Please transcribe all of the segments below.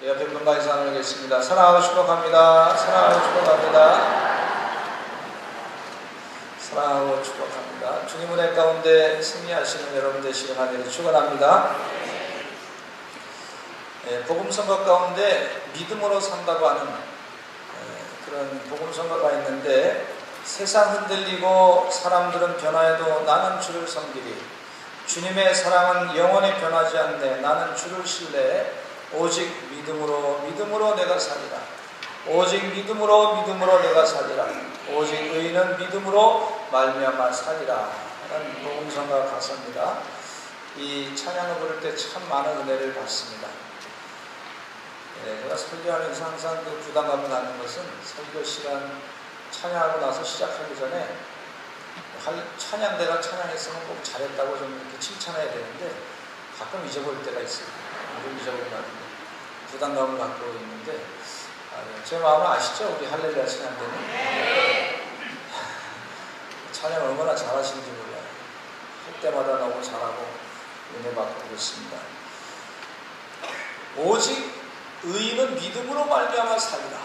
내 옆에 분과 인사 나누겠습니다. 사랑하고 축복합니다. 사랑하고 축복합니다. 사랑하고 축복합니다. 주님 은혜 가운데 승리하시는 여러분 되시길 하늘에 축원합니다. 예, 복음 선거 가운데 믿음으로 산다고 하는 예, 그런 복음 선거가 있는데 세상 흔들리고 사람들은 변화해도 나는 주를 섬기리 주님의 사랑은 영원히 변하지 않네 나는 주를 신뢰 오직 믿음으로 믿음으로 내가 살리라. 오직 믿음으로 믿음으로 내가 살리라. 오직 의인은 믿음으로 말미암아 살리라. 하는 복음성가 가사입니다. 이 찬양을 부를 때 참 많은 은혜를 받습니다. 네, 제가 설교하면서 항상 그 부담감을 갖는 것은 설교 시간 찬양하고 나서 시작하기 전에 찬양대가 찬양했으면 꼭 잘했다고 좀 이렇게 칭찬해야 되는데 가끔 잊어버릴 때가 있어요. 좀 잊어버리면 부담감을 갖고 있는데 아, 네. 제 마음을 아시죠? 우리 할렐루야 찬양대는 찬양 얼마나 잘하시는지 몰라요. 할 때마다 너무 잘하고 은혜 받고 그렇습니다. 오직 의인은 믿음으로 말미암아 살리라.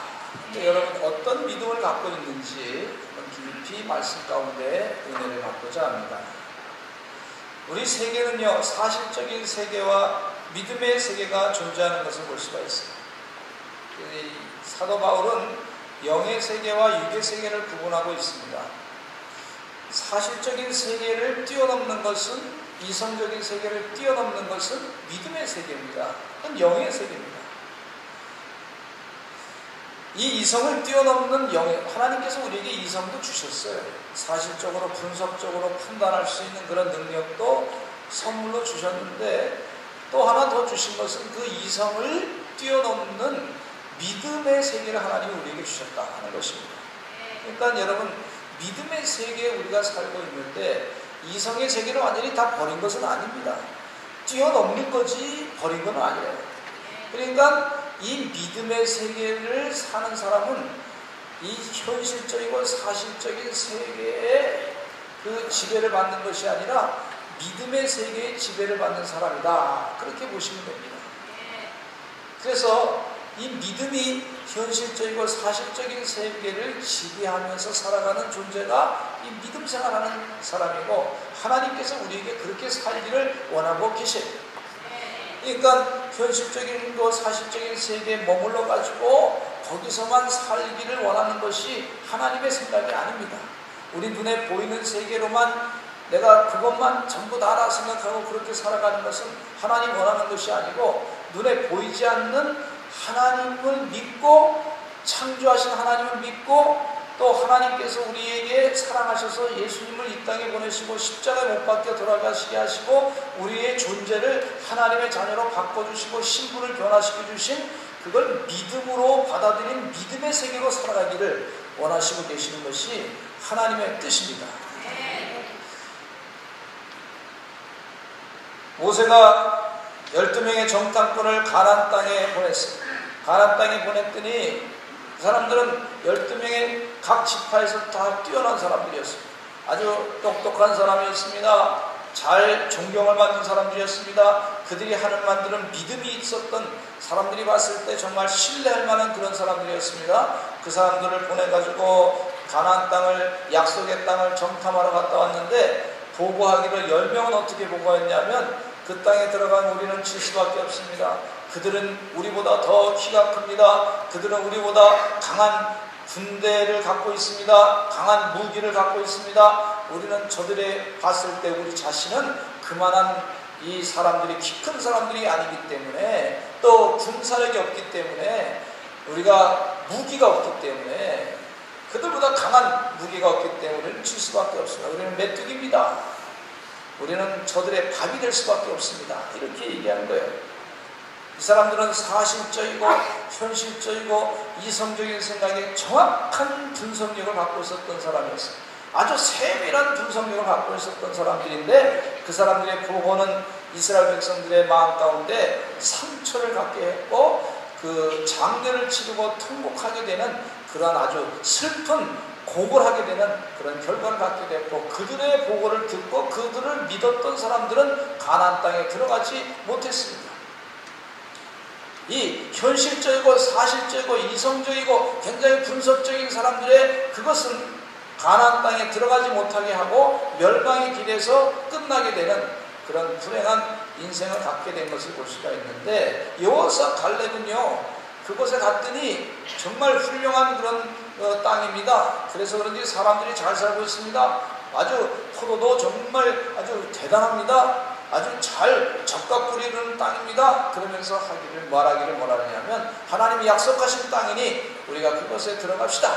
근데 여러분 어떤 믿음을 갖고 있는지 깊이 말씀 가운데 은혜를 받고자 합니다. 우리 세계는요 사실적인 세계와 믿음의 세계가 존재하는 것을 볼 수가 있어요. 사도 바울은 영의 세계와 육의 세계를 구분하고 있습니다. 사실적인 세계를 뛰어넘는 것은 이성적인 세계를 뛰어넘는 것은 믿음의 세계입니다. 그건 영의 세계입니다. 이 이성을 뛰어넘는 영의 하나님께서 우리에게 이성도 주셨어요. 사실적으로 분석적으로 판단할 수 있는 그런 능력도 선물로 주셨는데 또 하나 더 주신 것은 그 이성을 뛰어넘는 믿음의 세계를 하나님이 우리에게 주셨다 하는 것입니다. 그러니까 여러분 믿음의 세계에 우리가 살고 있는데 이성의 세계를 완전히 다 버린 것은 아닙니다. 뛰어넘는 거지 버린 건 아니에요. 그러니까 이 믿음의 세계를 사는 사람은 이 현실적이고 사실적인 세계에 그 지배를 받는 것이 아니라 믿음의 세계의 지배를 받는 사람이다. 그렇게 보시면 됩니다. 그래서 이 믿음이 현실적이고 사실적인 세계를 지배하면서 살아가는 존재가 이 믿음 생활하는 사람이고 하나님께서 우리에게 그렇게 살기를 원하고 계세요. 그러니까 현실적인 것, 사실적인 세계에 머물러 가지고 거기서만 살기를 원하는 것이 하나님의 생각이 아닙니다. 우리 눈에 보이는 세계로만 내가 그것만 전부 다라 생각하고 그렇게 살아가는 것은 하나님 원하는 것이 아니고 눈에 보이지 않는 하나님을 믿고 창조하신 하나님을 믿고 또 하나님께서 우리에게 사랑하셔서 예수님을 이 땅에 보내시고 십자가에 못 박혀 돌아가시게 하시고 우리의 존재를 하나님의 자녀로 바꿔주시고 신분을 변화시켜 주신 그걸 믿음으로 받아들인 믿음의 세계로 살아가기를 원하시고 계시는 것이 하나님의 뜻입니다. 모세가 12명의 정탐꾼을 가난 땅에 보냈어요. 가난 땅에 보냈더니 그 사람들은 12명의 각 지파에서 다 뛰어난 사람들이었습니다. 아주 똑똑한 사람이었습니다. 잘 존경을 받는 사람들이었습니다. 그들이 하는 만들은 믿음이 있었던 사람들이 봤을 때 정말 신뢰할 만한 그런 사람들이었습니다. 그 사람들을 보내가지고 가나안 땅을 약속의 땅을 정탐하러 갔다 왔는데 보고하기를 10명은 어떻게 보고했냐면 그 땅에 들어간 우리는 질 수밖에 없습니다. 그들은 우리보다 더 키가 큽니다. 그들은 우리보다 강한 군대를 갖고 있습니다. 강한 무기를 갖고 있습니다. 우리는 저들의 봤을 때 우리 자신은 그만한 이 사람들이 키 큰 사람들이 아니기 때문에 또 군사력이 없기 때문에 우리가 무기가 없기 때문에 그들보다 강한 무기가 없기 때문에 칠 수밖에 없습니다. 우리는 메뚜기입니다. 우리는 저들의 밥이 될 수밖에 없습니다. 이렇게 얘기하는 거예요. 이 사람들은 사실적이고 현실적이고 이성적인 생각에 정확한 분석력을 갖고 있었던 사람이었어요. 아주 세밀한 분석력을 갖고 있었던 사람들인데 그 사람들의 보고는 이스라엘 백성들의 마음 가운데 상처를 갖게 했고 그 장례를 치르고 통곡하게 되는 그런 아주 슬픈 곡을 하게 되는 그런 결과를 갖게 됐고 그들의 보고를 듣고 그들을 믿었던 사람들은 가나안 땅에 들어가지 못했습니다. 이 현실적이고 사실적이고 이성적이고 굉장히 분석적인 사람들의 그것은 가나안 땅에 들어가지 못하게 하고 멸망의 길에서 끝나게 되는 그런 불행한 인생을 갖게 된 것을 볼 수가 있는데 여호사 갈렙은요 그곳에 갔더니 정말 훌륭한 그런 어, 땅입니다. 그래서 그런지 사람들이 잘 살고 있습니다. 아주 포도도 정말 아주 대단합니다. 아주 잘 적각 부리는 땅입니다. 그러면서 하기를 말하기를 뭐라느냐면 하나님이 약속하신 땅이니 우리가 그곳에 들어갑시다.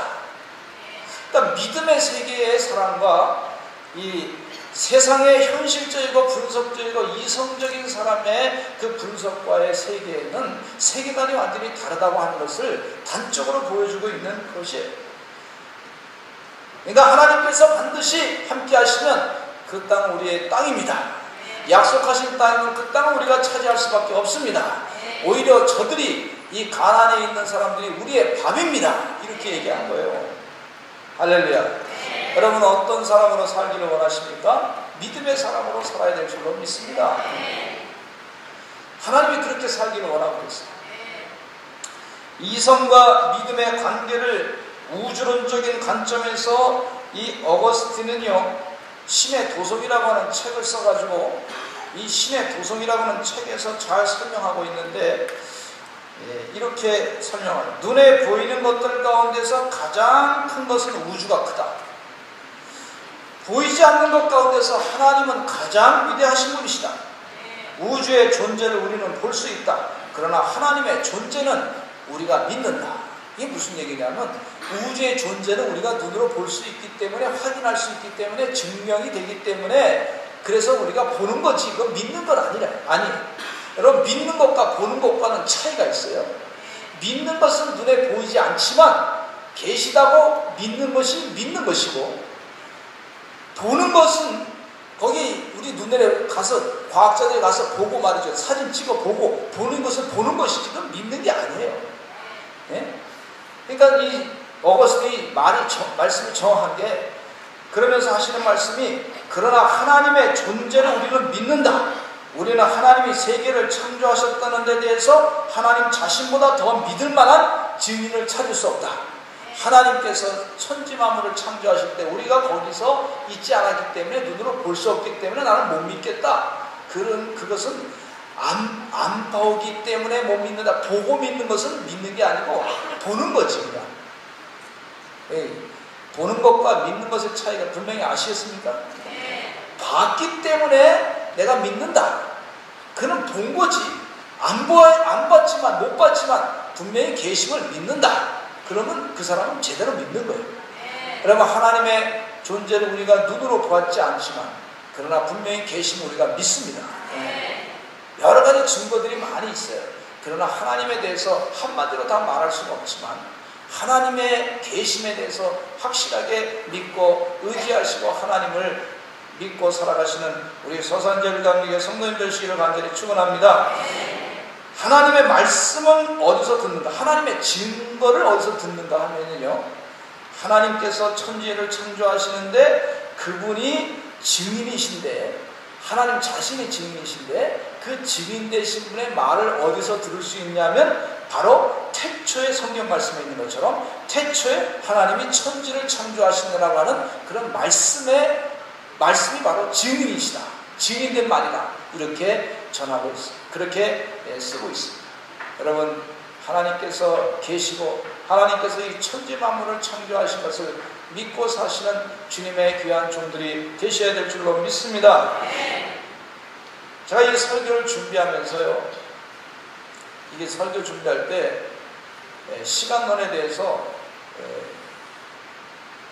그러니까 믿음의 세계의 사람과 이 세상의 현실적이고 분석적이고 이성적인 사람의 그 분석과의 세계에는 세계관이 완전히 다르다고 하는 것을 단적으로 보여주고 있는 것이에요. 그러니까 하나님께서 반드시 함께 하시면 그 땅은 우리의 땅입니다. 약속하신 땅이면 그 땅을 우리가 차지할 수밖에 없습니다. 오히려 저들이 이 가난에 있는 사람들이 우리의 밥입니다. 이렇게 얘기한 거예요. 할렐루야. 여러분 어떤 사람으로 살기를 원하십니까? 믿음의 사람으로 살아야 될 줄로 믿습니다. 하나님이 그렇게 살기를 원하고 있습니다. 이성과 믿음의 관계를 우주론적인 관점에서 이 어거스틴은요, 신의 도성이라고 하는 책을 써가지고 이 신의 도성이라고 하는 책에서 잘 설명하고 있는데 예, 이렇게 설명합니다. 눈에 보이는 것들 가운데서 가장 큰 것은 우주가 크다. 보이지 않는 것 가운데서 하나님은 가장 위대하신 분이시다. 우주의 존재를 우리는 볼 수 있다. 그러나 하나님의 존재는 우리가 믿는다. 이게 무슨 얘기냐면 우주의 존재는 우리가 눈으로 볼 수 있기 때문에 확인할 수 있기 때문에 증명이 되기 때문에 그래서 우리가 보는 거지 이거 믿는 건 아니라 아니 여러분 믿는 것과 보는 것과는 차이가 있어요. 믿는 것은 눈에 보이지 않지만 계시다고 믿는 것이 믿는 것이고 보는 것은 거기 우리 눈에 가서 과학자들이 가서 보고 말이죠 사진 찍어 보고 보는 것은 보는 것이지 그건 믿는 게 아니에요. 네? 그러니까 이 어거스틴이 말이 정, 말씀이 정확한 게 그러면서 하시는 말씀이 그러나 하나님의 존재를 우리는 믿는다. 우리는 하나님이 세계를 창조하셨다는 데 대해서 하나님 자신보다 더 믿을 만한 증인을 찾을 수 없다. 하나님께서 천지 만물을 창조하실 때 우리가 거기서 있지 않았기 때문에 눈으로 볼 수 없기 때문에 나는 못 믿겠다. 그런 그것은 안, 안 보기 때문에 못 믿는다. 보고 믿는 것은 믿는 게 아니고 보는 거지, 그냥. 예, 보는 것과 믿는 것의 차이가 분명히 아시겠습니까? 봤기 때문에 내가 믿는다. 그는 본 거지. 안, 보, 안 봤지만, 못 봤지만, 분명히 계심을 믿는다. 그러면 그 사람은 제대로 믿는 거예요. 그러면 하나님의 존재를 우리가 눈으로 보았지 않지만, 그러나 분명히 계심을 우리가 믿습니다. 여러 가지 증거들이 많이 있어요. 그러나 하나님에 대해서 한마디로 다 말할 수는 없지만 하나님의 계심에 대해서 확실하게 믿고 의지하시고 하나님을 믿고 살아가시는 우리 서산절 감리교 성도님들 시기를 간절히 축원합니다. 하나님의 말씀은 어디서 듣는가? 하나님의 증거를 어디서 듣는가 하면요. 하나님께서 천지를 창조하시는데 그분이 증인이신데 하나님 자신이 증인이신데 그 증인 되신 분의 말을 어디서 들을 수 있냐면 바로 태초의 성경 말씀에 있는 것처럼 태초에 하나님이 천지를 창조하시느라고 하는 그런 말씀의 말씀이 바로 증인이시다. 증인된 말이다. 이렇게 전하고 있습니다. 그렇게 예, 쓰고 있습니다. 여러분 하나님께서 계시고 하나님께서 이 천지 만물을 창조하신 것을 믿고 사시는 주님의 귀한 종들이 되셔야 될 줄로 믿습니다. 제가 이 설교를 준비하면서요, 이게 설교 준비할 때 시간론에 대해서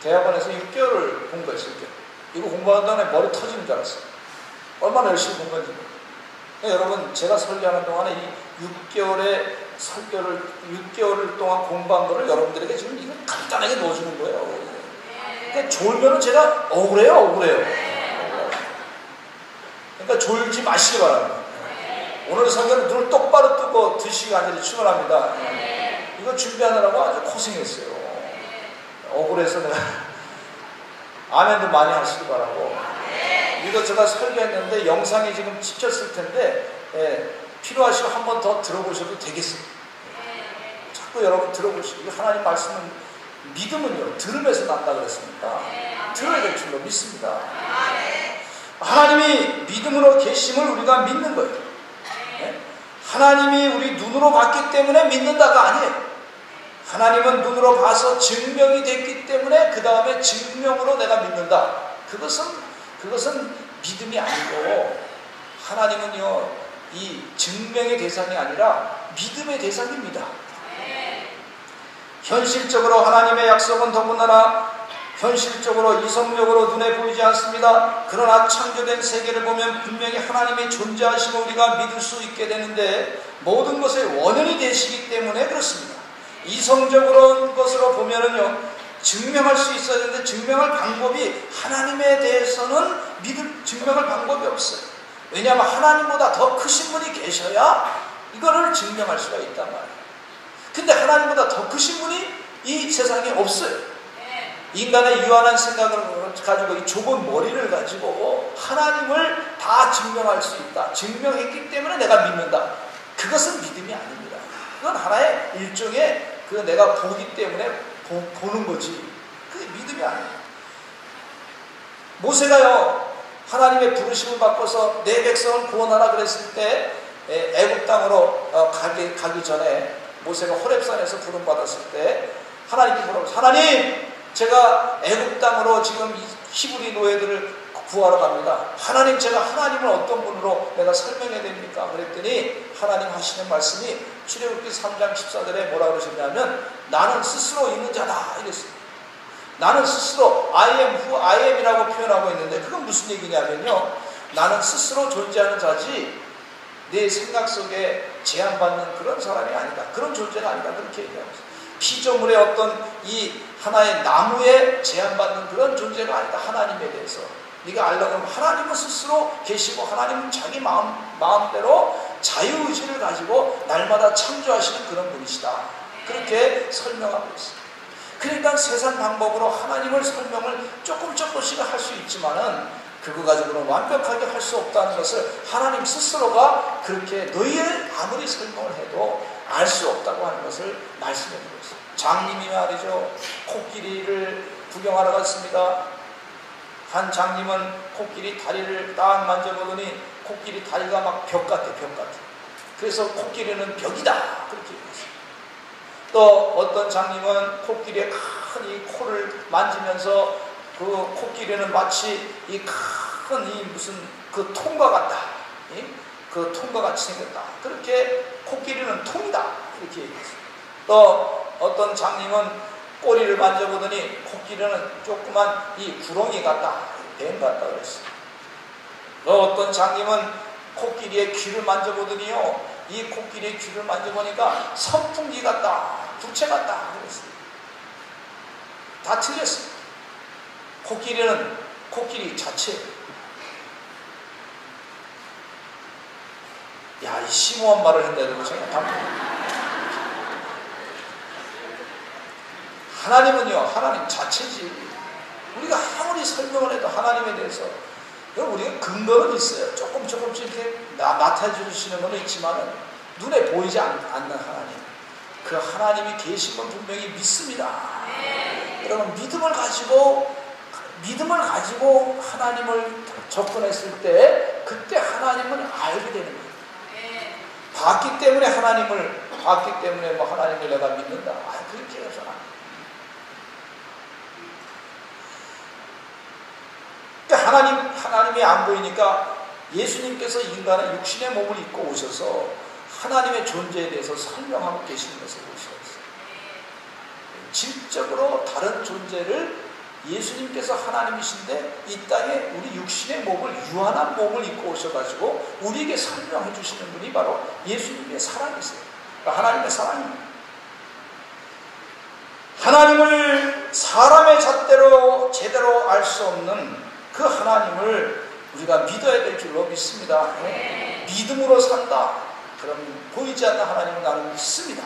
대학원에서 6개월을 공부했어요. 이거 공부하는 동안에 머리 터지는 줄 알았어요. 얼마나 열심히 공부했는지. 그러니까 여러분, 제가 설교하는 동안에 이 6개월의 설교를, 6개월 동안 공부한 거를 여러분들에게 지금 이거 간단하게 넣어주는 거예요. 그러니까 졸면은 제가 억울해요, 억울해요. 그러니까 졸지 마시기 바랍니다. 오늘 설교는 눈을 똑바로 뜨고 드시기 간절히 축원합니다. 이거 준비하느라고 아주 고생했어요. 억울해서 내가 아멘도 많이 하시기 바라고. 제가 설교했는데 영상이 지금 찍혔을 텐데 예, 필요하시고 한번 더 들어보셔도 되겠습니다. 자꾸 여러분 들어보시고 하나님 말씀은 믿음은요 들으면서 난다 그랬습니까? 들어야 될 줄로 믿습니다. 하나님이 믿음으로 계심을 우리가 믿는 거예요. 네? 하나님이 우리 눈으로 봤기 때문에 믿는다가 아니에요. 하나님은 눈으로 봐서 증명이 됐기 때문에 그 다음에 증명으로 내가 믿는다. 그것은 그것은 믿음이 아니고 하나님은요 이 증명의 대상이 아니라 믿음의 대상입니다. 현실적으로 하나님의 약속은 더군다나 현실적으로 이성적으로 눈에 보이지 않습니다. 그러나 창조된 세계를 보면 분명히 하나님의 존재하심을 우리가 믿을 수 있게 되는데 모든 것의 원인이 되시기 때문에 그렇습니다. 이성적으로 것으로 보면은요 증명할 수 있어야 되는데 증명할 방법이 하나님에 대해서는 믿을 증명할 방법이 없어요. 왜냐하면 하나님보다 더 크신 분이 계셔야 이거를 증명할 수가 있단 말이에요. 근데 하나님보다 더 크신 분이 이 세상에 없어요. 인간의 유한한 생각을 가지고 이 좁은 머리를 가지고 하나님을 다 증명할 수 있다. 증명했기 때문에 내가 믿는다. 그것은 믿음이 아닙니다. 그건 하나의 일종의 그 내가 보기 때문에 보, 는 거지. 그게 믿음이 아니에요. 모세가요 하나님의 부르심을 받고서 내 백성을 구원하라 그랬을 때 애굽 땅으로 어, 가기, 가기 전에 모세가 호렙산에서 부름 받았을 때 하나님께 물어보서 하나님 제가 애굽 땅으로 지금 히브리 노예들을 구하러 갑니다. 하나님 제가 하나님을 어떤 분으로 내가 설명해야 됩니까? 그랬더니 하나님 하시는 말씀이 출애굽기 3장 14절에 뭐라 그러셨냐면 나는 스스로 있는 자다 이랬어요. 나는 스스로 I am who I am이라고 표현하고 있는데 그건 무슨 얘기냐면요. 나는 스스로 존재하는 자지 내 생각 속에 제한받는 그런 사람이 아니다. 그런 존재가 아니다. 그렇게 얘기하고 있어요. 피조물의 어떤 이 하나의 나무에 제한받는 그런 존재가 아니다. 하나님에 대해서. 네가 알려면 하나님은 스스로 계시고 하나님은 자기 마음, 마음대로 자유 의지를 가지고 날마다 창조하시는 그런 분이시다. 그렇게 설명하고 있습니다. 그러니까 세상 방법으로 하나님을 설명을 조금 조금씩 할 수 있지만은 그거 가지고는 완벽하게 할 수 없다는 것을 하나님 스스로가 그렇게 너희의 아무리 설명을 해도 알 수 없다고 하는 것을 말씀해 드리고 있습니다. 장님이 말이죠. 코끼리를 구경하러 갔습니다. 한 장님은 코끼리 다리를 딱 만져보더니 코끼리 다리가 막 벽 같아, 벽 같아. 그래서 코끼리는 벽이다. 그렇게 얘기했어요. 또 어떤 장님은 코끼리의 큰 이 코를 만지면서 그 코끼리는 마치 이 큰 이 무슨 그 통과 같다. 그 통과 같이 생겼다. 그렇게 코끼리는 통이다. 이렇게 얘기했어요. 또 어떤 장님은 꼬리를 만져보더니 코끼리는 조그만 이 구렁이 같다. 뱀 같다 그랬어. 또 어떤 장님은 코끼리의 귀를 만져보더니요. 이 코끼리의 귀를 만져보니까 선풍기 같다. 부채 같다. 그랬어요. 다 틀렸어요. 코끼리는 코끼리 자체. 야, 이 심오한 말을 했는데 제가 방금. 하나님은요, 하나님 자체지. 우리가 아무리 설명을 해도 하나님에 대해서 우리가 근거는 있어요. 조금 조금씩 이렇게 나타주시는 건 있지만 눈에 보이지 않, 는 하나님. 그 하나님이 계신 건 분명히 믿습니다. 여러분 믿음을 가지고 믿음을 가지고 하나님을 접근했을 때 그때 하나님을 알게 되는 거예요. 봤기 때문에 하나님을 봤기 때문에 뭐 하나님을 내가 믿는다. 아, 그렇게 해서는 그러니까 하나님, 하나님이 안 보이니까 예수님께서 인간의 육신의 몸을 입고 오셔서 하나님의 존재에 대해서 설명하고 계시는 것을 보시었어요. 질적으로 다른 존재를 예수님께서 하나님이신데 이 땅에 우리 육신의 몸을 유한한 몸을 입고 오셔가지고 우리에게 설명해 주시는 분이 바로 예수님의 사랑이세요. 그러니까 하나님의 사랑입니다. 하나님을 사람의 잣대로 제대로 알 수 없는 그 하나님을 우리가 믿어야 될 줄로 믿습니다. 네. 믿음으로 산다. 그럼 보이지 않는 하나님을 나는 믿습니다.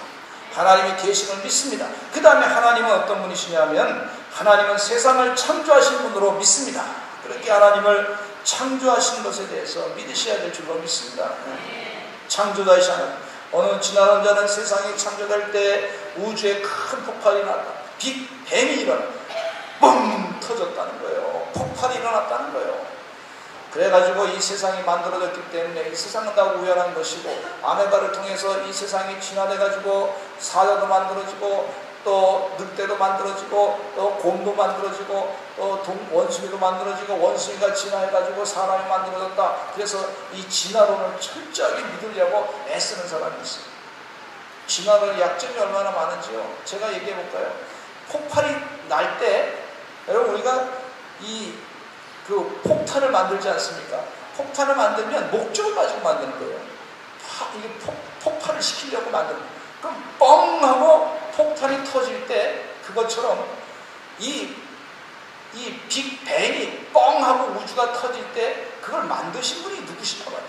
하나님의 계심을 믿습니다. 그 다음에 하나님은 어떤 분이시냐면 하나님은 세상을 창조하신 분으로 믿습니다. 그렇게 하나님을 창조하신 것에 대해서 믿으셔야 될 줄로 믿습니다. 창조자이시 하나님 어느 지나는 자는 세상이 창조될 때 우주에 큰 폭발이 났다 빅뱅이 일어나 뻥 터졌다는 거예요 폭발이 일어났다는 거예요 그래가지고 이 세상이 만들어졌기 때문에 이 세상은 다 우연한 것이고 아메바를 통해서 이 세상이 진화돼가지고 사자도 만들어지고 또 늑대도 만들어지고 또 곰도 만들어지고 또 원숭이도 만들어지고 원숭이가 진화해가지고 사람이 만들어졌다. 그래서 이 진화론을 철저하게 믿으려고 애쓰는 사람이 있어요. 진화론 약점이 얼마나 많은지요. 제가 얘기해 볼까요? 폭발이 날 때 여러분 우리가 이 그 폭탄을 만들지 않습니까? 폭탄을 만들면 목적을 가지고 만드는 거예요. 이게 폭, 폭발을 시키려고 만드는 거예요. 그럼 뻥 하고 폭탄이 터질 때 그것처럼 이, 이 빅뱅이 뻥 하고 우주가 터질 때 그걸 만드신 분이 누구신가 봐요.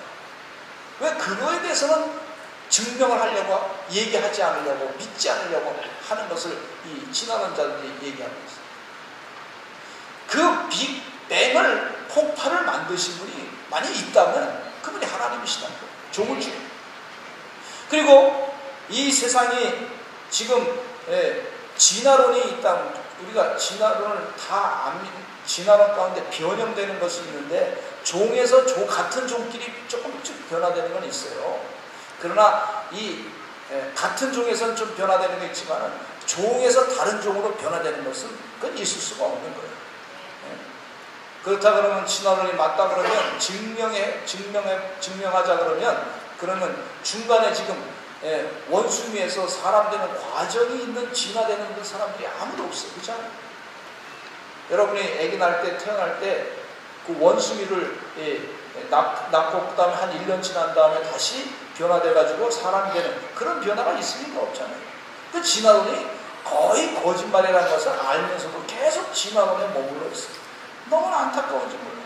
왜 그거에 대해서는 증명을 하려고 얘기하지 않으려고 믿지 않으려고 하는 것을 이 진화론자들이 얘기하고 있어요. 그 빅뱅을 폭발을 만드신 분이 만약 있다면 그분이 하나님이시다는 거예요. 종을 주고. 그리고 이 세상이 지금 예, 진화론이 있다. 우리가 진화론을 다안 진화론 가운데 변형되는 것이 있는데 종에서 종 같은 종끼리 조금씩 변화되는 건 있어요. 그러나 이 예, 같은 종에서는 좀 변화되는 게 있지만 종에서 다른 종으로 변화되는 것은 그건 있을 수가 없는 거예요. 예. 그렇다 그러면 진화론이 맞다 그러면 증명해 증명해 증명하자 그러면 그러면 중간에 지금 예, 원숭이에서 사람 되는 과정이 있는 진화되는 그 사람들이 아무도 없어요. 그렇죠? 여러분이 아기 날 때, 태어날 때 그 원숭이를 예, 낳, 낳고 그 다음에 한 1년 지난 다음에 다시 변화돼 가지고 사람이 되는 그런 변화가 있습니까? 없잖아요. 그 진화론이 거의 거짓말이라는 것을 알면서도 계속 진화론에 머물러 있어요. 너무나 안타까운지 몰라요.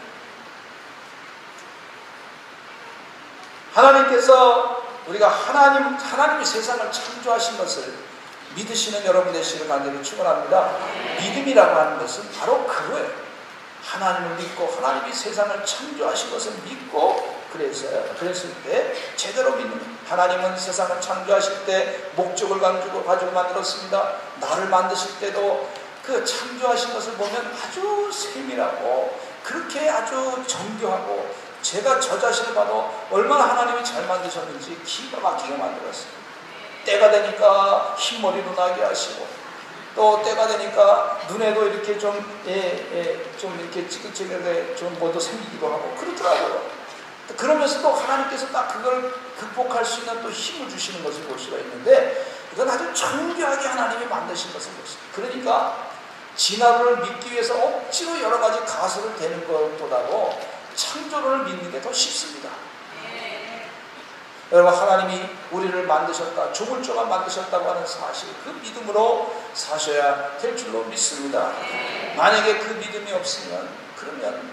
하나님께서 우리가 하나님, 하나님이 세상을 창조하신 것을 믿으시는 여러분 되시기를 간절히 축원합니다. 믿음이라고 하는 것은 바로 그거예요. 하나님을 믿고 하나님이 세상을 창조하신 것을 믿고 그래서요. 그랬을 때 제대로 믿는 하나님은 세상을 창조하실 때 목적을 가지고 가지고 만들었습니다. 나를 만드실 때도 그 창조하신 것을 보면 아주 세밀하고 그렇게 아주 정교하고 제가 저 자신을 봐도 얼마나 하나님이 잘 만드셨는지 기가 막히게 만들었어요. 때가 되니까 흰머리도 나게 하시고 또 때가 되니까 눈에도 이렇게 좀, 예, 예, 좀 이렇게 찌긋찌긋하게 좀 뭐도 생기기도 하고 그렇더라고요. 그러면서도 하나님께서 딱 그걸 극복할 수 있는 또 힘을 주시는 것을 볼 수가 있는데 이건 아주 정교하게 하나님이 만드신 것을 볼수 있어요. 그러니까 진화를 믿기 위해서 억지로 여러 가지 가설을 대는 것보다도 창조를 믿는 게 더 쉽습니다. 여러분 하나님이 우리를 만드셨다. 죽을 조가 만드셨다고 하는 사실 그 믿음으로 사셔야 될 줄로 믿습니다. 만약에 그 믿음이 없으면 그러면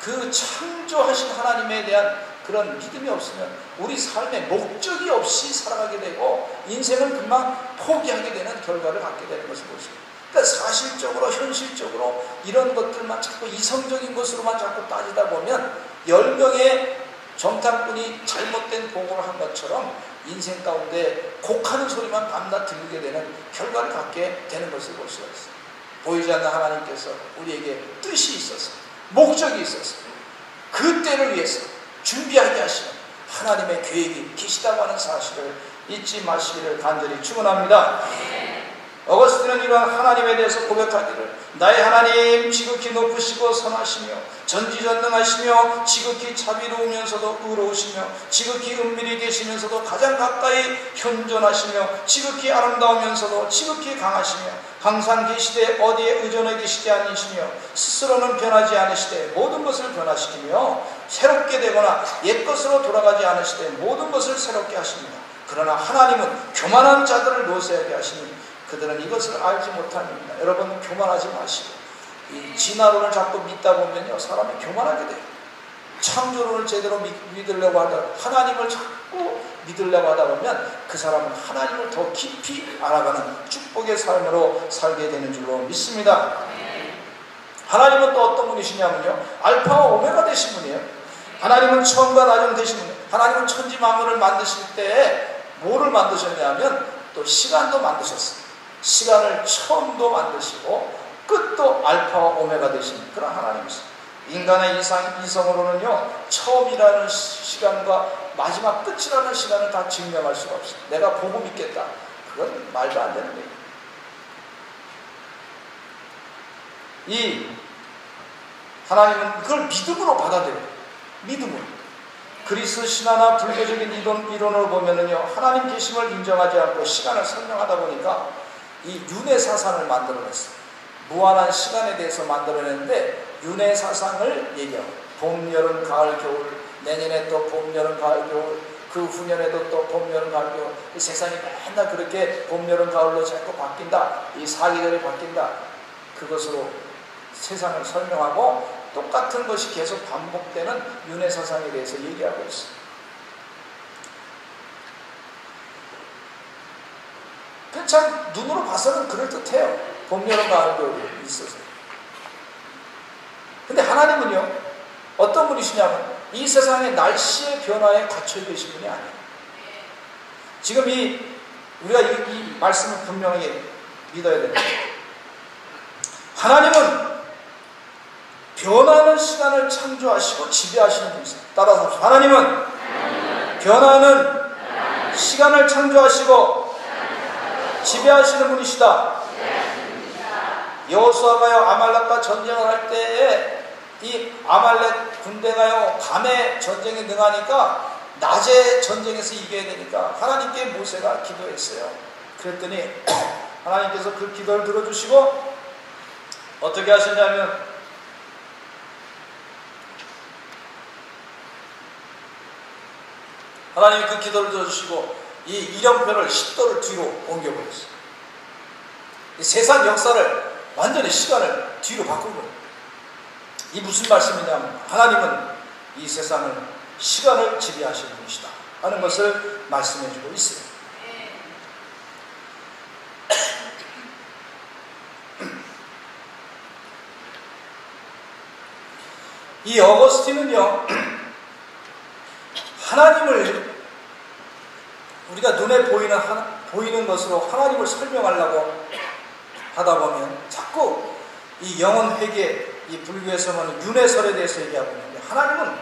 그 창조하신 하나님에 대한 그런 믿음이 없으면 우리 삶에 목적이 없이 살아가게 되고 인생을 금방 포기하게 되는 결과를 갖게 되는 것을 보십니다. 그러니까 사실적으로 현실적으로 이런 것들만 자꾸 이성적인 것으로만 자꾸 따지다 보면 10명의 정탐꾼이 잘못된 보고를 한 것처럼 인생 가운데 곡하는 소리만 밤낮 들리게 되는 결과를 갖게 되는 것을 볼 수가 있어요. 보이지 않는 하나님께서 우리에게 뜻이 있어서 목적이 있어서 그 때를 위해서 준비하게 하시는 하나님의 계획이 계시다고 하는 사실을 잊지 마시기를 간절히 축원합니다. 어거스틴은 이러한 하나님에 대해서 고백하기를 나의 하나님 지극히 높으시고 선하시며 전지전능하시며 지극히 자비로우면서도 의로우시며 지극히 은밀히 계시면서도 가장 가까이 현존하시며 지극히 아름다우면서도 지극히 강하시며 항상 계시되 어디에 의존해 계시지 않으시며 스스로는 변하지 않으시되 모든 것을 변화시키며 새롭게 되거나 옛것으로 돌아가지 않으시되 모든 것을 새롭게 하십니다. 그러나 하나님은 교만한 자들을 노세하게 하시니 그들은 이것을 알지 못합니다. 여러분 교만하지 마시고 이 진화론을 자꾸 믿다 보면요 사람이 교만하게 돼요. 창조론을 제대로 믿, 으려고 하다 하나님을 자꾸 믿으려고 하다 보면 그 사람은 하나님을 더 깊이 알아가는 축복의 삶으로 살게 되는 줄로 믿습니다. 하나님은 또 어떤 분이시냐면요 알파와 오메가 되신 분이에요. 하나님은 처음과 나중 되신 분이에요. 하나님은 천지 만물을 만드실 때 뭐를 만드셨냐면 또 시간도 만드셨어요. 시간을 처음도 만드시고 끝도 알파와 오메가 되신 그런 하나님이세요. 인간의 이상, 이성으로는요, 처음이라는 시간과 마지막 끝이라는 시간을 다 증명할 수가 없어요. 내가 보고 믿겠다. 그건 말도 안 되는 거예요. 이 하나님은 그걸 믿음으로 받아들여요. 믿음으로. 그리스 신화나 불교적인 이론, 이론으로 보면은요, 하나님 계심을 인정하지 않고 시간을 설명하다 보니까 이 윤회 사상을 만들어냈어요. 무한한 시간에 대해서 만들어냈는데, 윤회 사상을 얘기하고, 봄, 여름, 가을, 겨울, 내년에 또 봄, 여름, 가을, 겨울, 그 후년에도 또 봄, 여름, 가을, 겨울, 이 세상이 맨날 그렇게 봄, 여름, 가을로 자꾸 바뀐다. 이 사계절이 바뀐다. 그것으로 세상을 설명하고 똑같은 것이 계속 반복되는 윤회 사상에 대해서 얘기하고 있습니 다. 참 눈으로 봐서는 그럴듯해요. 봄, 여름, 가을, 겨울이 있어서. 근데 하나님은요, 어떤 분이시냐면 이 세상의 날씨의 변화에 갇혀 계신 분이 아니에요. 지금 이, 우리가 이, 이 말씀을 분명히 믿어야 됩니다. 하나님은 변하는 시간을 창조하시고 지배하시는 분이세요. 따라서 하나님은 변하는 시간을 창조하시고 지배하시는 분이시다. 여호수아가요 아말렉과 전쟁을 할 때에 이 아말렉 군대가요 밤에 전쟁에 능하니까 낮에 전쟁에서 이겨야 되니까 하나님께 모세가 기도했어요. 그랬더니 하나님께서 그 기도를 들어주시고 어떻게 하셨냐면 하나님이 그 기도를 들어주시고 이 이령표를 10도를 뒤로 옮겨버렸어요. 세상 역사를 완전히 시간을 뒤로 바꾼 거예요. 이 무슨 말씀이냐면 하나님은 이 세상을 시간을 지배하시는 분이시다 하는 것을 말씀해 주고 있어요. 이 어거스틴은요, 하나님을 우리가 눈에 보이는, 보이는 것으로 하나님을 설명하려고 하다 보면 자꾸 이 영혼 회계, 이 불교에서는 윤회설에 대해서 얘기하고 있는데 하나님은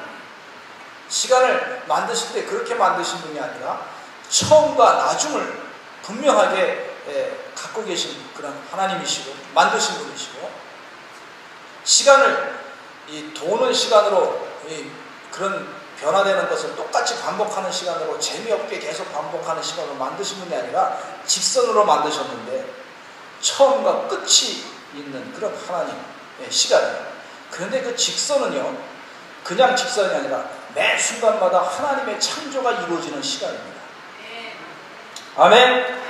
시간을 만드실 때 그렇게 만드신 분이 아니라 처음과 나중을 분명하게 갖고 계신 그런 하나님이시고 만드신 분이시고 시간을 이 도는 시간으로 이 그런 변화되는 것을 똑같이 반복하는 시간으로 재미없게 계속 반복하는 시간으로 만드신 분이 아니라 직선으로 만드셨는데 처음과 끝이 있는 그런 하나님의 시간이에요. 그런데 그 직선은요, 그냥 직선이 아니라 매 순간마다 하나님의 창조가 이루어지는 시간입니다. 아멘.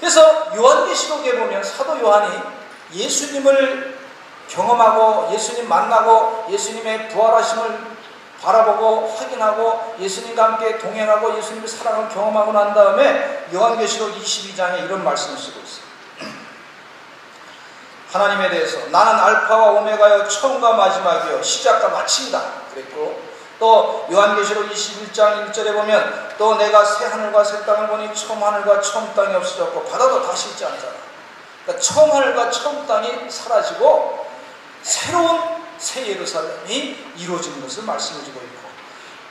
그래서 요한계시록에 보면 사도 요한이 예수님을 경험하고 예수님 만나고 예수님의 부활하심을 바라보고 확인하고 예수님과 함께 동행하고 예수님의 사랑을 경험하고 난 다음에 요한계시록 22장에 이런 말씀을 쓰고 있어요. 하나님에 대해서 나는 알파와 오메가여 처음과 마지막이요 시작과 마침이다 그랬고 또 요한계시록 21장 1절에 보면 또 내가 새 하늘과 새 땅을 보니 처음 하늘과 처음 땅이 없어졌고 바다도 다시 있지 않잖아. 그러니까 처음 하늘과 처음 땅이 사라지고 새로운 새 예루살렘이 이루어지는 것을 말씀해주고 있고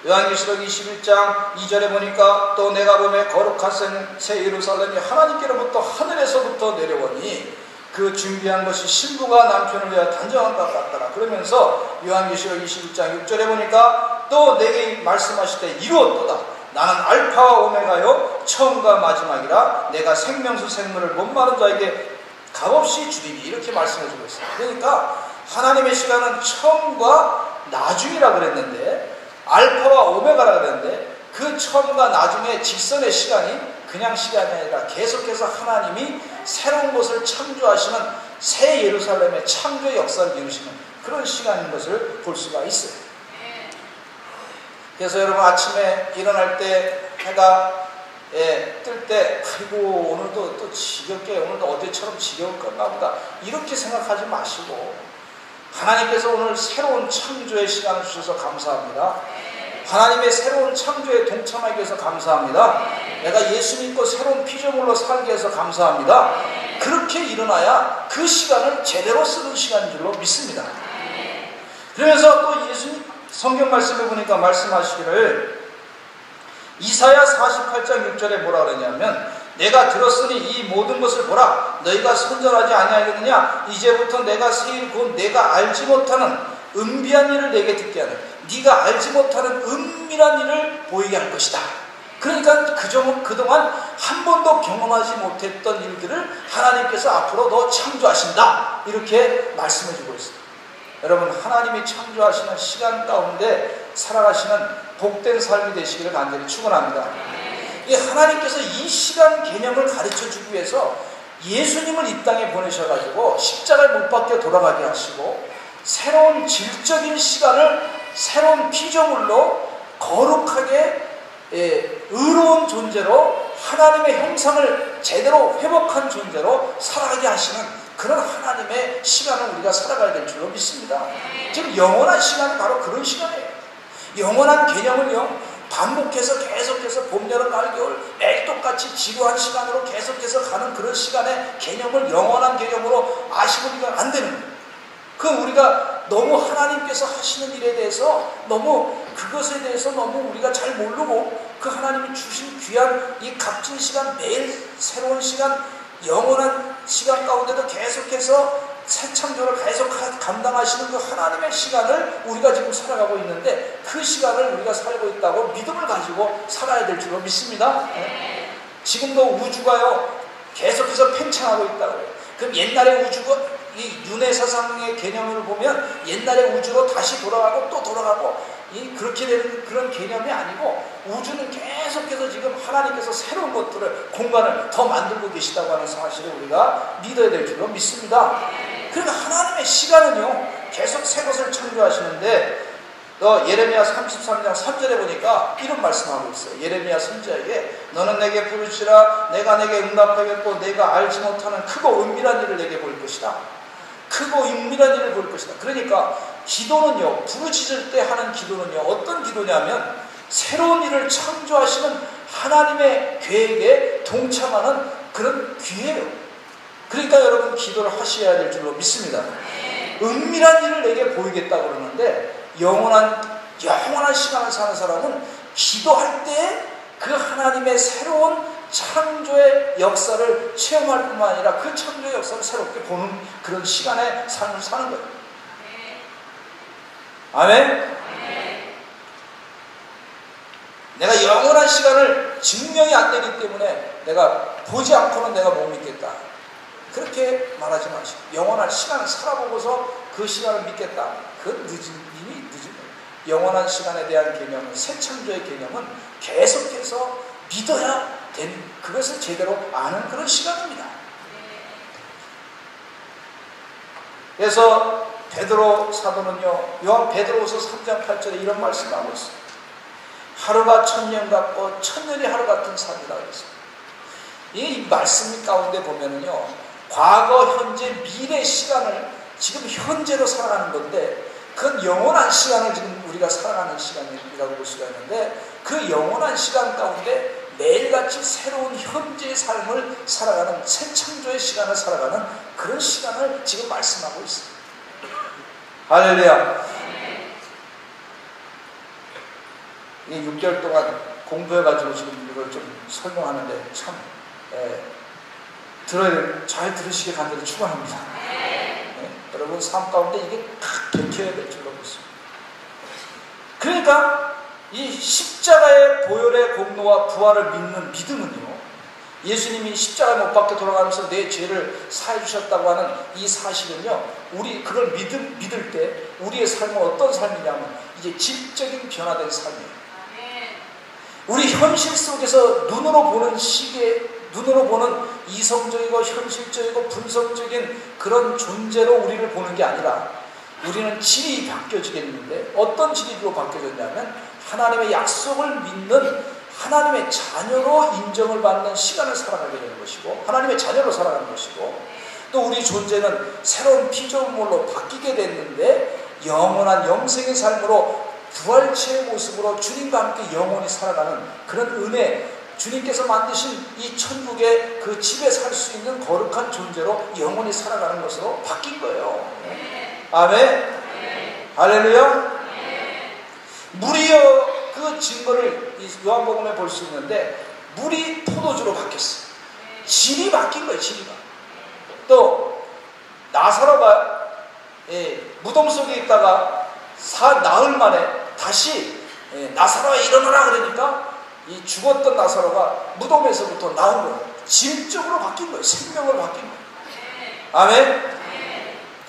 요한계시록 21장 2절에 보니까 또 내가 보매 거룩한 새 예루살렘이 하나님께로부터 하늘에서부터 내려오니 그 준비한 것이 신부가 남편을 위하여 단정한 것 같더라. 그러면서 요한계시록 21장 6절에 보니까 또 내게 말씀하실 때 이루었도다. 나는 알파와 오메가요 처음과 마지막이라 내가 생명수 생물을 못 마른 자에게 값없이 주리니 이렇게 말씀해 주고 있어요. 그러니까 하나님의 시간은 처음과 나중이라 그랬는데 알파와 오메가라 그랬는데 그 처음과 나중의 직선의 시간이 그냥 시간이 아니라 계속해서 하나님이 새로운 것을 창조하시는 새 예루살렘의 창조의 역사를 이루시는 그런 시간인 것을 볼 수가 있어요. 그래서 여러분 아침에 일어날 때 해가 예, 뜰 때 아이고 오늘도 또 지겹게 오늘도 어제처럼 지겨울 건가 보다 이렇게 생각하지 마시고 하나님께서 오늘 새로운 창조의 시간을 주셔서 감사합니다. 하나님의 새로운 창조에 동참하기 위해서 감사합니다. 내가 예수 믿고 새로운 피조물로 살게 해서 감사합니다. 그렇게 일어나야 그 시간을 제대로 쓰는 시간인 줄로 믿습니다. 그러면서 또 예수님 성경 말씀을 보니까 말씀하시기를 이사야 48장 6절에 뭐라 그러냐면 내가 들었으니 이 모든 것을 보라 너희가 선전하지 아니하겠느냐 이제부터 내가 세일 곧 내가 알지 못하는 은비한 일을 내게 듣게 하는 네가 알지 못하는 은밀한 일을 보이게 할 것이다. 그러니까 그정, 그동안 한 번도 경험하지 못했던 일들을 하나님께서 앞으로 더 창조하신다. 이렇게 말씀해 주고 있습니다. 여러분 하나님이 창조하시는 시간 가운데 살아가시는 복된 삶이 되시기를 간절히 축원합니다. 이 하나님께서 이 시간 개념을 가르쳐 주기 위해서 예수님을 이 땅에 보내셔가지고 십자가를 못 박혀 돌아가게 하시고 새로운 질적인 시간을 새로운 피조물로 거룩하게 예, 의로운 존재로 하나님의 형상을 제대로 회복한 존재로 살아가게 하시는 그런 하나님의 시간을 우리가 살아가야 될 줄로 믿습니다. 지금 영원한 시간은 바로 그런 시간이에요. 영원한 개념을요, 반복해서 계속해서 봄, 여름, 가을, 겨울 매일 똑같이 지루한 시간으로 계속해서 가는 그런 시간의 개념을 영원한 개념으로 아시고는 안 되는 거예요. 그 우리가 너무 하나님께서 하시는 일에 대해서 너무 그것에 대해서 너무 우리가 잘 모르고 그 하나님이 주신 귀한 이 값진 시간 매일 새로운 시간 영원한 시간 가운데도 계속해서 새 창조를 계속 감당하시는 그 하나님의 시간을 우리가 지금 살아가고 있는데 그 시간을 우리가 살고 있다고 믿음을 가지고 살아야 될 줄로 믿습니다. 네. 지금도 우주가요 계속해서 팽창하고 있다고요. 그럼 옛날의 우주가 이 윤회 사상의 개념을 보면 옛날의 우주로 다시 돌아가고 또 돌아가고 이 그렇게 되는 그런 개념이 아니고 우주는 계속해서 지금 하나님께서 새로운 것들을 공간을 더 만들고 계시다고 하는 사실을 우리가 믿어야 될 줄로 믿습니다. 그러니까 하나님의 시간은요 계속 새 것을 창조하시는데 너 예레미야 33장 3절에 보니까 이런 말씀하고 있어요. 예레미야 선지자에게 너는 내게 부르시라 내가 내게 응답하겠고 내가 알지 못하는 크고 은밀한 일을 내게 볼 것이다. 크고 은밀한 일을 볼 것이다. 그러니까 기도는요, 부르짖을 때 하는 기도는요, 어떤 기도냐면 새로운 일을 창조하시는 하나님의 계획에 동참하는 그런 기회예요. 그러니까 여러분 기도를 하셔야 될 줄로 믿습니다. 은밀한 일을 내게 보이겠다고 그러는데 영원한 영원한 시간을 사는 사람은 기도할 때 그 하나님의 새로운 창조의 역사를 체험할 뿐만 아니라 그 창조의 역사를 새롭게 보는 그런 시간에 삶을 사는 거예요. 아멘? 내가 영원한 시간을 증명이 안 되기 때문에 내가 보지 않고는 내가 못 믿겠다. 그렇게 말하지 마시고 영원한 시간을 살아보고서 그 시간을 믿겠다. 그건 늦은, 이미 늦은. 영원한 시간에 대한 개념은 새 창조의 개념은 계속해서 믿어야 된 그것을 제대로 아는 그런 시간입니다. 그래서 베드로 사도는요, 요한 베드로서 3장 8절에 이런 말씀을 하고 있습니다. 하루가 천년 같고 천년이 하루 같은 삶이다 그랬습니다. 이 말씀 가운데 보면은요, 과거, 현재, 미래 시간을 지금 현재로 살아가는 건데, 그건 영원한 시간을 지금 우리가 살아가는 시간이라고 볼 수가 있는데, 그 영원한 시간 가운데 매일같이 새로운 현재의 삶을 살아가는 새 창조의 시간을 살아가는 그런 시간을 지금 말씀하고 있습니다. 할렐루야. 이 6개월 동안 공부해가지고 지금 이걸 좀 설명하는데 참 예, 들어야 잘 들으시게 간절히 축원합니다. 예, 여러분 삶 가운데 이게 딱 bek혀야 될 줄로 믿습니다. 그러니까 이 십자가의 보혈의 공로와 부활을 믿는 믿음은요. 예수님이 십자가 못 박혀 돌아가면서 내 죄를 사해 주셨다고 하는 이 사실은요. 우리 그걸 믿음, 믿을 때 우리의 삶은 어떤 삶이냐면 이제 질적인 변화된 삶이에요. 우리 현실 속에서 눈으로 보는 시계, 눈으로 보는 이성적이고 현실적이고 분석적인 그런 존재로 우리를 보는 게 아니라 우리는 질이 바뀌어지겠는데 어떤 질로 바뀌어졌냐면 하나님의 약속을 믿는 하나님의 자녀로 인정을 받는 시간을 살아가게 되는 것이고 하나님의 자녀로 살아가는 것이고 또 우리 존재는 새로운 피조물로 바뀌게 됐는데 영원한 영생의 삶으로 부활체의 모습으로 주님과 함께 영원히 살아가는 그런 은혜 주님께서 만드신 이 천국의 그 집에 살 수 있는 거룩한 존재로 영원히 살아가는 것으로 바뀐 거예요. 아멘. 할렐루야. 물이요 그 증거를 요한복음에 볼 수 있는데 물이 포도주로 바뀌었어요. 질이 바뀐 거예요. 질이 또 나사로가 예, 무덤 속에 있다가 사 나흘 만에 다시 예, 나사로가 일어나라 그러니까 이 죽었던 나사로가 무덤에서부터 나온 거예요. 질적으로 바뀐 거예요. 생명으로 바뀐 거예요. 아멘.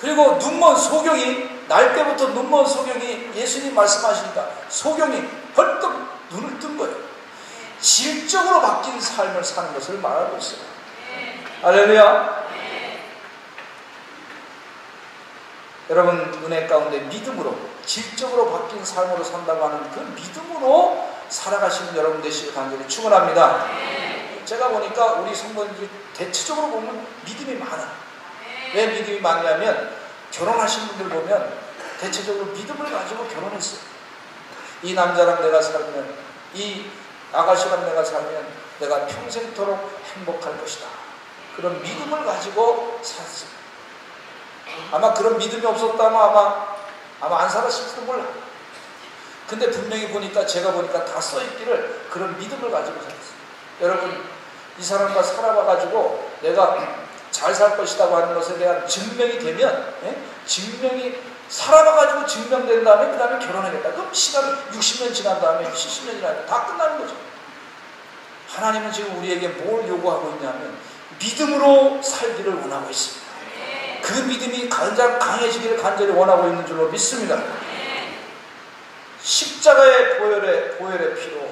그리고 눈먼 소경이 날 때부터 눈먼 소경이 예수님 말씀하시니까 소경이 벌떡 눈을 뜬 거예요. 질적으로 바뀐 삶을 사는 것을 말하고 있어요. 할렐루야. 여러분 은혜 가운데 믿음으로 질적으로 바뀐 삶으로 산다고 하는 그 믿음으로 살아가시는 여러분 되시길 간절히 축원합니다. 제가 보니까 우리 성도들이 대체적으로 보면 믿음이 많아. 왜 믿음이 많냐면 결혼하신 분들 보면 대체적으로 믿음을 가지고 결혼했어요. 이 남자랑 내가 살면 이 아가씨랑 내가 살면 내가 평생토록 행복할 것이다. 그런 믿음을 가지고 살았어요. 아마 그런 믿음이 없었다면 아마 아마 안 살았을지도 몰라. 근데 분명히 보니까 제가 보니까 다 써있기를 그런 믿음을 가지고 살았어요. 여러분 이 사람과 살아봐가지고 내가 잘 살 것이라고 하는 것에 대한 증명이 되면 예? 증명이 살아봐가지고 증명된 다음에 그 다음에 결혼하겠다. 그럼 시간이 60년 지난 다음에 70년 지난 다음에 다 끝나는 거죠. 하나님은 지금 우리에게 뭘 요구하고 있냐면 믿음으로 살기를 원하고 있습니다. 그 믿음이 가장 강해지기를 간절히 원하고 있는 줄로 믿습니다. 십자가의 보혈의 보혈의 피로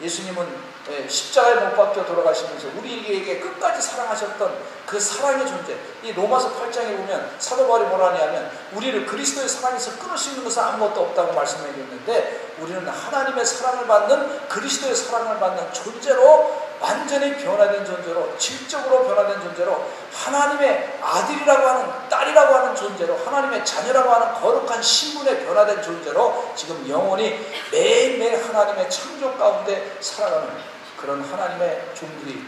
예수님은 예, 십자가에 못 박혀 돌아가시면서 우리에게 끝까지 사랑하셨던 그 사랑의 존재. 이 로마서 8장에 보면 사도 바울이 뭐라 하냐면 우리를 그리스도의 사랑에서 끊을 수 있는 것은 아무것도 없다고 말씀해 줬는데 우리는 하나님의 사랑을 받는 그리스도의 사랑을 받는 존재로 완전히 변화된 존재로 질적으로 변화된 존재로 하나님의 아들이라고 하는 딸이라고 하는 존재로 하나님의 자녀라고 하는 거룩한 신분에 변화된 존재로 지금 영원히 매일매일 하나님의 창조 가운데 살아가는 그런 하나님의 종들이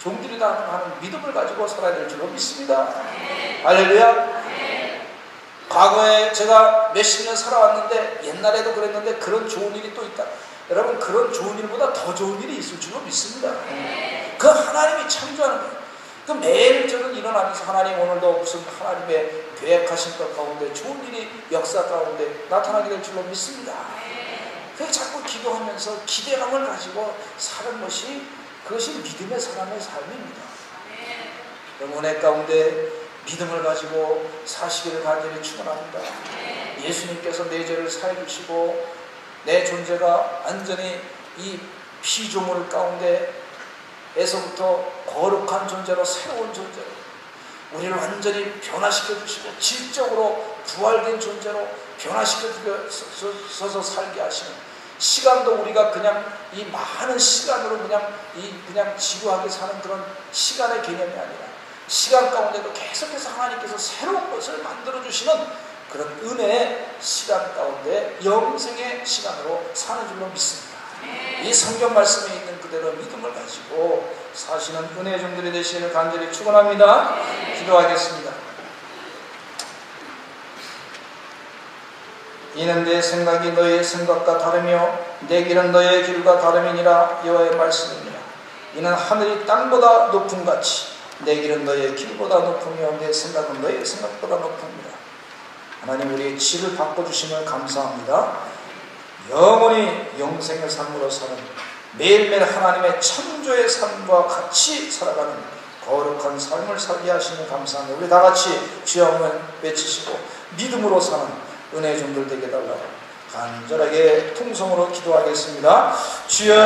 종들이다 하는 믿음을 가지고 살아야 될 줄로 믿습니다. 할렐루야. 과거에 제가 몇십 년 살아왔는데 옛날에도 그랬는데 그런 좋은 일이 또 있다. 여러분 그런 좋은 일보다 더 좋은 일이 있을 줄로 믿습니다. 그 하나님이 창조하는 거예요. 그 매일 저는 일어나면서 하나님 오늘도 무슨 하나님의 계획하신 것 가운데 좋은 일이 역사 가운데 나타나게 될 줄로 믿습니다. 그래서 자꾸 기도하면서 기대감을 가지고 사는 것이 그것이 믿음의 사람의 삶입니다. 영혼의 가운데 믿음을 가지고 사시기를 간절히 축원합니다. 예수님께서 내 죄를 사해 주시고 내 존재가 완전히 이 피조물 가운데에서부터 거룩한 존재로 새로운 존재로 우리를 완전히 변화시켜 주시고 질적으로 부활된 존재로 변화시켜 주셔서 살게 하시는 시간도 우리가 그냥 이 많은 시간으로 그냥 이 그냥 지루하게 사는 그런 시간의 개념이 아니라 시간 가운데도 계속해서 하나님께서 새로운 것을 만들어 주시는 그런 은혜의 시간 가운데 영생의 시간으로 사는 줄로 믿습니다. 이 성경 말씀에 있는 그대로 믿음을 가지고 사시는 은혜의 종들이 되시기를 간절히 축원합니다. 기도하겠습니다. 이는 내 생각이 너의 생각과 다르며 내 길은 너의 길과 다름이니라 여호와의 말씀입니다. 이는 하늘이 땅보다 높은 같이 내 길은 너의 길보다 높으며 내 생각은 너의 생각보다 높습니다. 하나님 우리의 질을 바꿔주심을 감사합니다. 영원히 영생의 삶으로 사는 매일매일 하나님의 창조의 삶과 같이 살아가는 거룩한 삶을 살게 하시는 감사합니다. 우리 다 같이 주여 외치시고 믿음으로 사는 은혜 종들 되게 달라고 간절하게 통성으로 기도하겠습니다. 주여